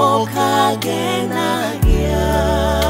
honokagenagia ngoro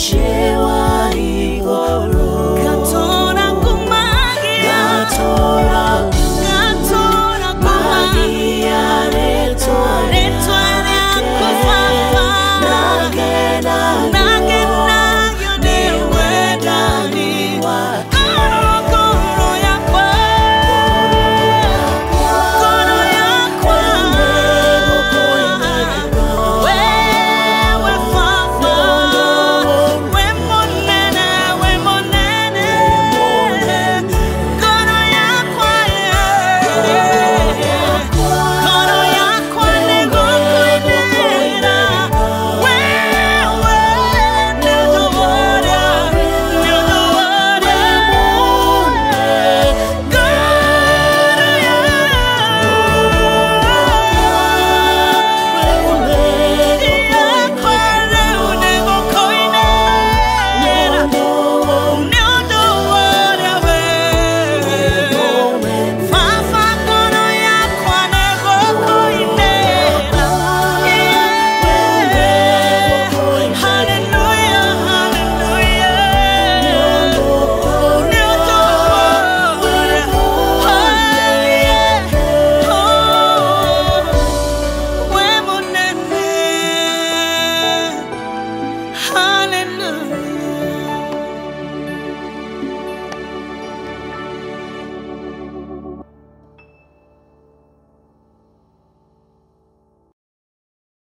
是我。